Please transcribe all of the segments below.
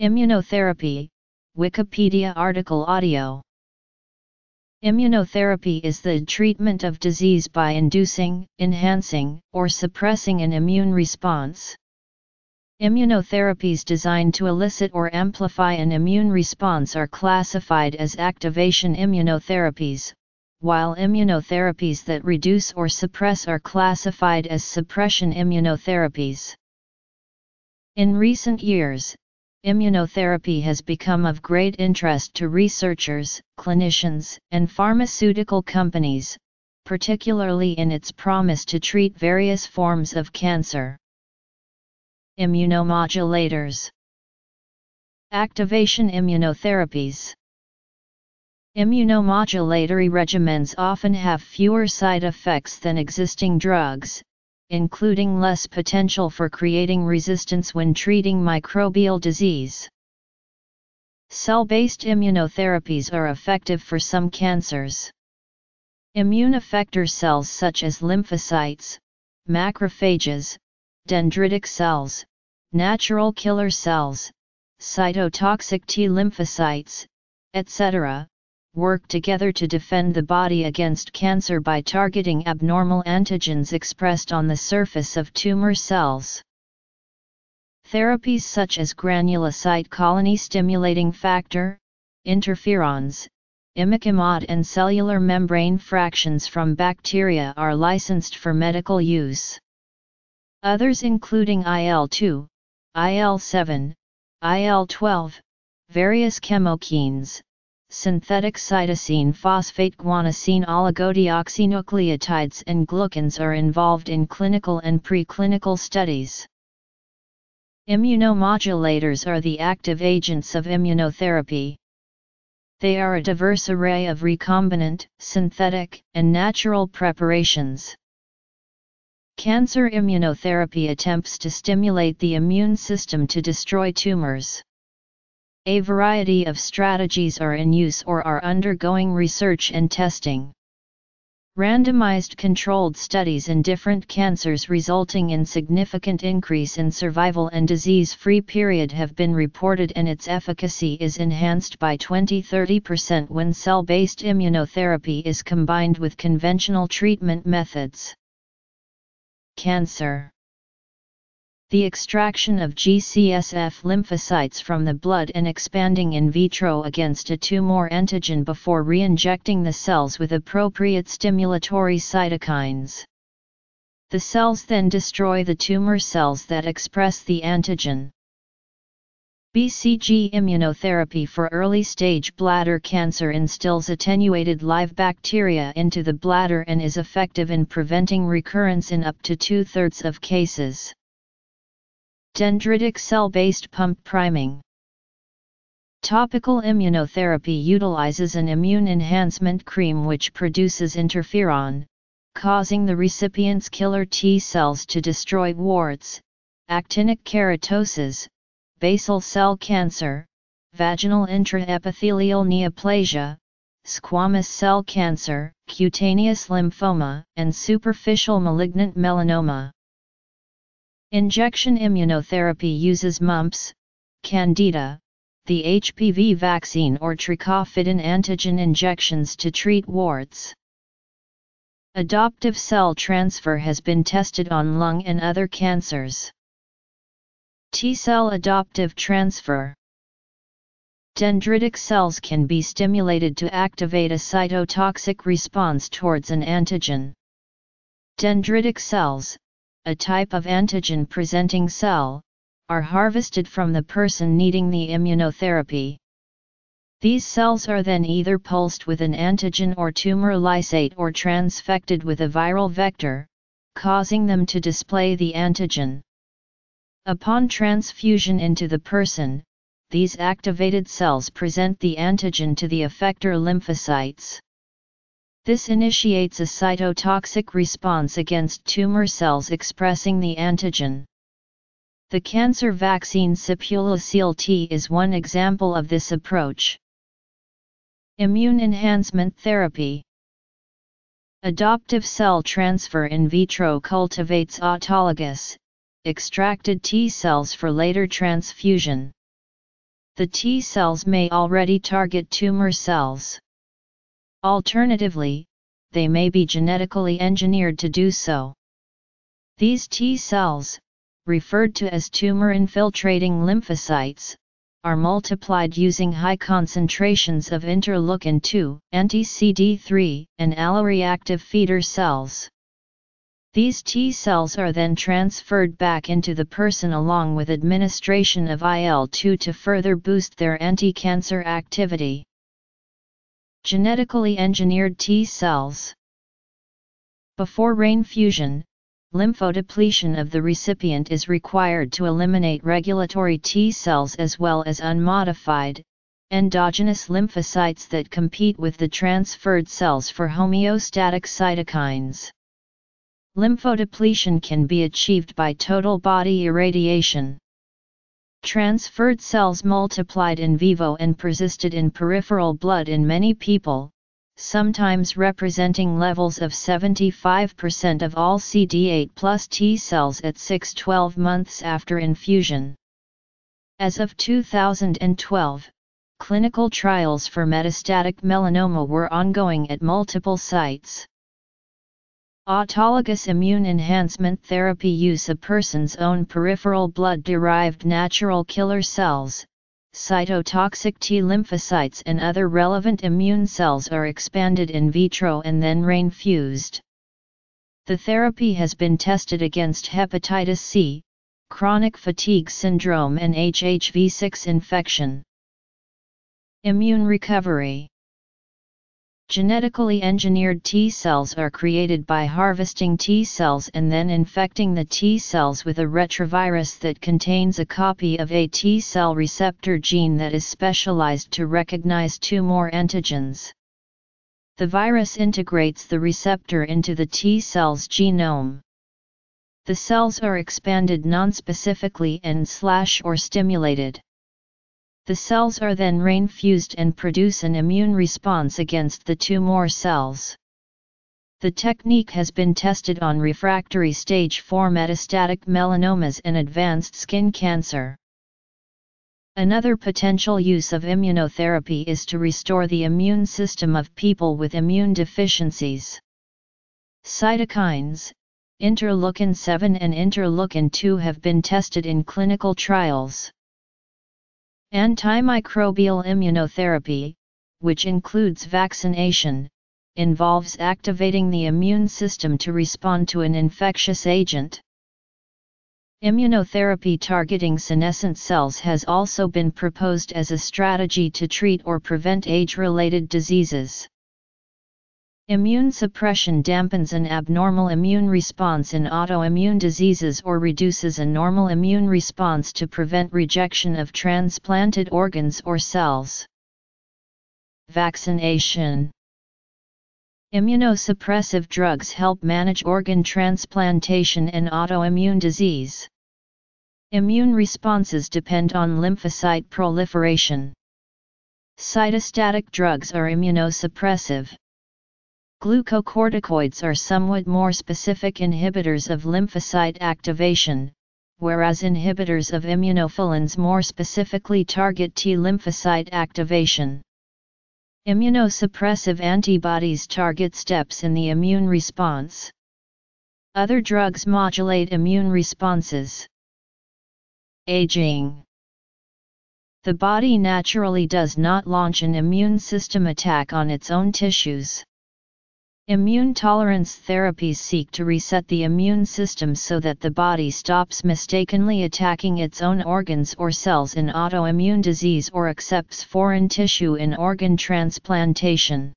Immunotherapy, Wikipedia article audio. Immunotherapy is the treatment of disease by inducing, enhancing, or suppressing an immune response. Immunotherapies designed to elicit or amplify an immune response are classified as activation immunotherapies, while immunotherapies that reduce or suppress are classified as suppression immunotherapies. In recent years, immunotherapy has become of great interest to researchers, clinicians, and pharmaceutical companies, particularly in its promise to treat various forms of cancer. Immunomodulators Activation immunotherapies Immunomodulatory regimens often have fewer side effects than existing drugs, including less potential for creating resistance when treating microbial disease. Cell-based immunotherapies are effective for some cancers. Immune effector cells such as lymphocytes, macrophages, dendritic cells, natural killer cells, cytotoxic T lymphocytes, etc., work together to defend the body against cancer by targeting abnormal antigens expressed on the surface of tumor cells. Therapies such as granulocyte colony stimulating factor, interferons, imiquimod and cellular membrane fractions from bacteria are licensed for medical use. Others including IL-2, IL-7, IL-12, various chemokines, synthetic cytosine phosphate guanosine oligodeoxynucleotides and glucans are involved in clinical and preclinical studies. Immunomodulators are the active agents of immunotherapy. They are a diverse array of recombinant, synthetic, and natural preparations. Cancer immunotherapy attempts to stimulate the immune system to destroy tumors. A variety of strategies are in use or are undergoing research and testing. Randomized controlled studies in different cancers resulting in significant increase in survival and disease-free period have been reported and its efficacy is enhanced by 20-30% when cell-based immunotherapy is combined with conventional treatment methods. Cancer the extraction of GCSF lymphocytes from the blood and expanding in vitro against a tumor antigen before re-injecting the cells with appropriate stimulatory cytokines. The cells then destroy the tumor cells that express the antigen. BCG immunotherapy for early stage bladder cancer instills attenuated live bacteria into the bladder and is effective in preventing recurrence in up to two thirds of cases. Dendritic cell-based pump priming Topical immunotherapy utilizes an immune enhancement cream which produces interferon, causing the recipient's killer T cells to destroy warts, actinic keratosis, basal cell cancer, vaginal intraepithelial neoplasia, squamous cell cancer, cutaneous lymphoma, and superficial malignant melanoma. Injection immunotherapy uses mumps, candida, the HPV vaccine or trichophytin antigen injections to treat warts. Adoptive cell transfer has been tested on lung and other cancers. T-cell adoptive transfer Dendritic cells can be stimulated to activate a cytotoxic response towards an antigen. Dendritic cells, a type of antigen-presenting cell, are harvested from the person needing the immunotherapy. These cells are then either pulsed with an antigen or tumor lysate or transfected with a viral vector, causing them to display the antigen. Upon transfusion into the person, these activated cells present the antigen to the effector lymphocytes. This initiates a cytotoxic response against tumor cells expressing the antigen. The cancer vaccine Sipuleucel T is one example of this approach. Immune enhancement therapy Adoptive cell transfer in vitro cultivates autologous, extracted T cells for later transfusion. the T cells may already target tumor cells. Alternatively, they may be genetically engineered to do so. These T cells, referred to as tumor-infiltrating lymphocytes, are multiplied using high concentrations of interleukin-2, anti-CD3, and alloreactive feeder cells. These T cells are then transferred back into the person along with administration of IL-2 to further boost their anti-cancer activity. Genetically engineered T cells Before reinfusion, lymphodepletion of the recipient is required to eliminate regulatory T cells as well as unmodified, endogenous lymphocytes that compete with the transferred cells for homeostatic cytokines. Lymphodepletion can be achieved by total body irradiation. Transferred cells multiplied in vivo and persisted in peripheral blood in many people, sometimes representing levels of 75% of all CD8 plus T cells at 6-12 months after infusion. As of 2012, clinical trials for metastatic melanoma were ongoing at multiple sites. Autologous immune enhancement therapy use a person's own peripheral blood-derived natural killer cells, cytotoxic T lymphocytes and other relevant immune cells are expanded in vitro and then reinfused. The therapy has been tested against hepatitis C, chronic fatigue syndrome and HHV6 infection. Immune recovery Genetically engineered T cells are created by harvesting T cells and then infecting the T cells with a retrovirus that contains a copy of a T cell receptor gene that is specialized to recognize tumor antigens. The virus integrates the receptor into the T cell's genome. The cells are expanded nonspecifically and slash or stimulated. The cells are then reinfused and produce an immune response against the tumor cells. The technique has been tested on refractory stage 4 metastatic melanomas and advanced skin cancer. Another potential use of immunotherapy is to restore the immune system of people with immune deficiencies. Cytokines, interleukin 7 and interleukin 2 have been tested in clinical trials. Antimicrobial immunotherapy, which includes vaccination, involves activating the immune system to respond to an infectious agent. Immunotherapy targeting senescent cells has also been proposed as a strategy to treat or prevent age-related diseases. Immune suppression dampens an abnormal immune response in autoimmune diseases or reduces a normal immune response to prevent rejection of transplanted organs or cells. Vaccination Immunosuppressive drugs help manage organ transplantation and autoimmune disease. Immune responses depend on lymphocyte proliferation. Cytostatic drugs are immunosuppressive. Glucocorticoids are somewhat more specific inhibitors of lymphocyte activation, whereas inhibitors of immunophilins more specifically target T lymphocyte activation. Immunosuppressive antibodies target steps in the immune response. Other drugs modulate immune responses. Aging The body naturally does not launch an immune system attack on its own tissues. Immune tolerance therapies seek to reset the immune system so that the body stops mistakenly attacking its own organs or cells in autoimmune disease or accepts foreign tissue in organ transplantation.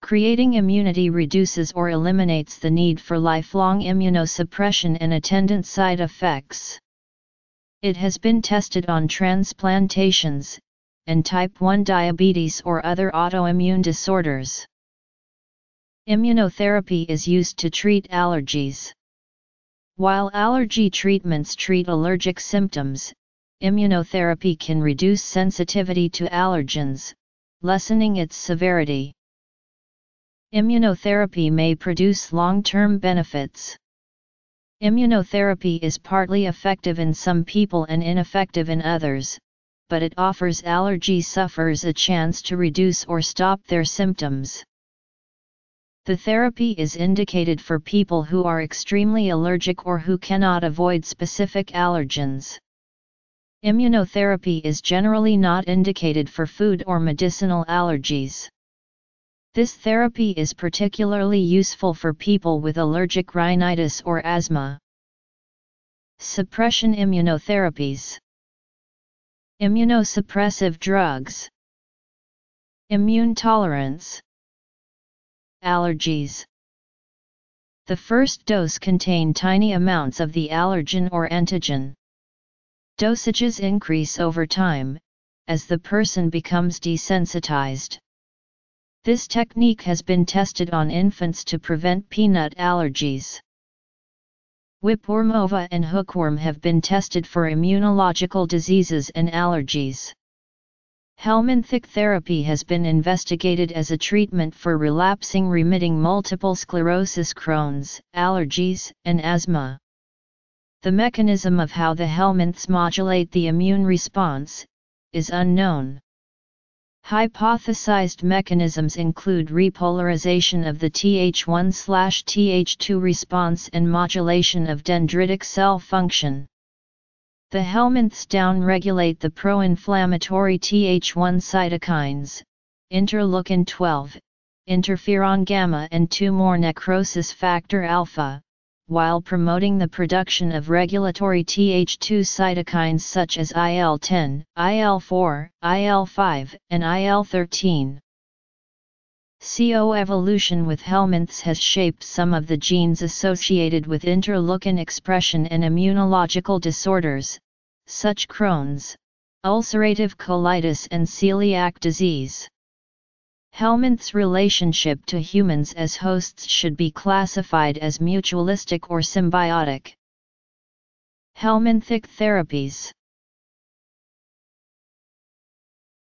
Creating immunity reduces or eliminates the need for lifelong immunosuppression and attendant side effects. It has been tested on transplantations, and type 1 diabetes or other autoimmune disorders. Immunotherapy is used to treat allergies. While allergy treatments treat allergic symptoms, immunotherapy can reduce sensitivity to allergens, lessening its severity. Immunotherapy may produce long-term benefits. Immunotherapy is partly effective in some people and ineffective in others, but it offers allergy sufferers a chance to reduce or stop their symptoms. The therapy is indicated for people who are extremely allergic or who cannot avoid specific allergens. Immunotherapy is generally not indicated for food or medicinal allergies. This therapy is particularly useful for people with allergic rhinitis or asthma. Suppression immunotherapies Immunosuppressive drugs Immune tolerance Allergies The first dose contain tiny amounts of the allergen or antigen. Dosages increase over time, as the person becomes desensitized. This technique has been tested on infants to prevent peanut allergies. Whipworm ova and hookworm have been tested for immunological diseases and allergies. Helminthic therapy has been investigated as a treatment for relapsing remitting multiple sclerosis Crohn's, allergies, and asthma. The mechanism of how the helminths modulate the immune response is unknown. Hypothesized mechanisms include repolarization of the Th1/Th2 response and modulation of dendritic cell function. The helminths downregulate the pro-inflammatory Th1 cytokines, interleukin 12, interferon gamma and tumor necrosis factor alpha, while promoting the production of regulatory Th2 cytokines such as IL-10, IL-4, IL-5, and IL-13. CO evolution with helminths has shaped some of the genes associated with interleukin expression and immunological disorders, such Crohn's, ulcerative colitis and celiac disease. Helminth's relationship to humans as hosts should be classified as mutualistic or symbiotic. Helminthic therapies